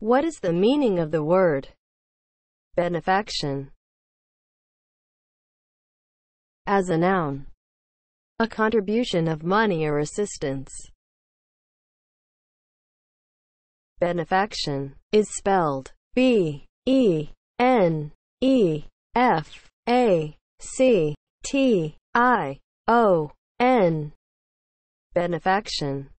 What is the meaning of the word benefaction? As a noun, a contribution of money or assistance. Benefaction is spelled B E N E F A C T I O N. Benefaction